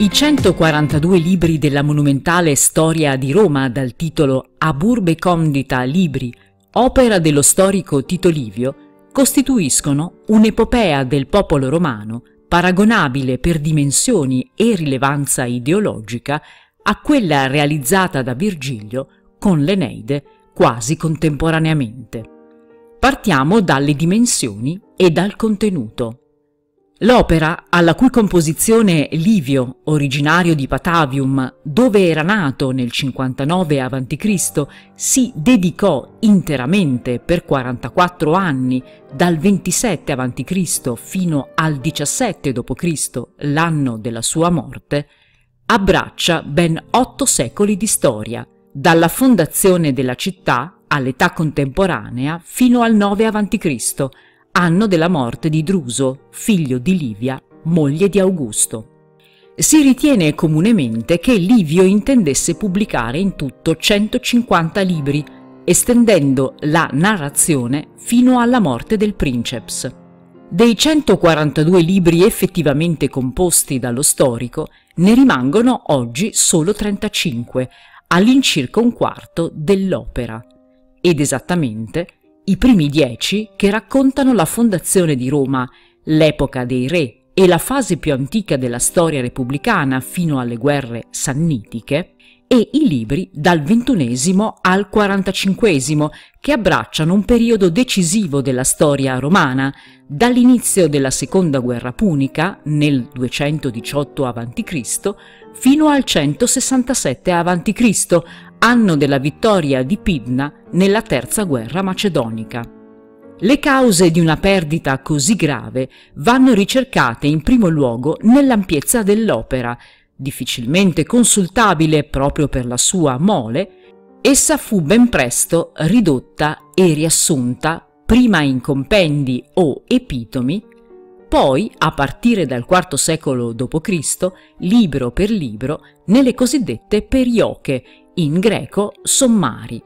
I 142 libri della monumentale Storia di Roma dal titolo Aburbe Condita Libri, opera dello storico Tito Livio, costituiscono un'epopea del popolo romano paragonabile per dimensioni e rilevanza ideologica a quella realizzata da Virgilio con l'Eneide quasi contemporaneamente. Partiamo dalle dimensioni e dal contenuto. L'opera, alla cui composizione Livio, originario di Patavium, dove era nato nel 59 a.C., si dedicò interamente per 44 anni, dal 27 a.C. fino al 17 d.C., l'anno della sua morte, abbraccia ben otto secoli di storia, dalla fondazione della città all'età contemporanea fino al 9 a.C., anno della morte di Druso, figlio di Livia, moglie di Augusto. Si ritiene comunemente che Livio intendesse pubblicare in tutto 150 libri, estendendo la narrazione fino alla morte del princeps. Dei 142 libri effettivamente composti dallo storico, ne rimangono oggi solo 35, all'incirca un quarto dell'opera, ed esattamente i primi dieci che raccontano la fondazione di Roma, l'epoca dei re e la fase più antica della storia repubblicana fino alle guerre sannitiche, e i libri dal XXI al XV che abbracciano un periodo decisivo della storia romana, dall'inizio della seconda guerra punica nel 218 a.C. fino al 167 a.C., anno della vittoria di Pidna nella terza guerra macedonica. Le cause di una perdita così grave vanno ricercate in primo luogo nell'ampiezza dell'opera, difficilmente consultabile proprio per la sua mole, essa fu ben presto ridotta e riassunta prima in compendi o epitomi, poi, a partire dal IV secolo d.C., libro per libro, nelle cosiddette perioche, in greco sommari.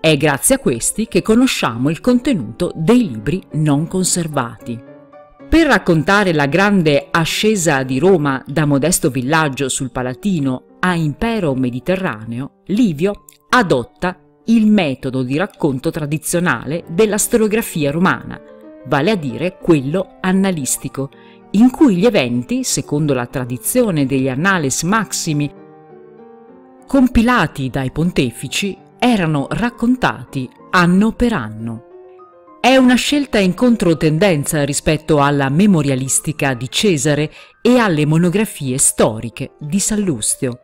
È grazie a questi che conosciamo il contenuto dei libri non conservati. Per raccontare la grande ascesa di Roma da modesto villaggio sul Palatino a impero mediterraneo, Livio adotta il metodo di racconto tradizionale della storiografia romana, vale a dire quello annalistico, in cui gli eventi, secondo la tradizione degli Annales Maximi, compilati dai pontefici, erano raccontati anno per anno. È una scelta in controtendenza rispetto alla memorialistica di Cesare e alle monografie storiche di Sallustio.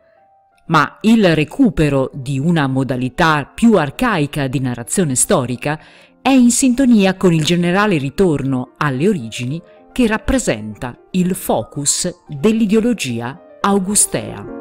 Ma il recupero di una modalità più arcaica di narrazione storica è in sintonia con il generale ritorno alle origini che rappresenta il focus dell'ideologia augustea.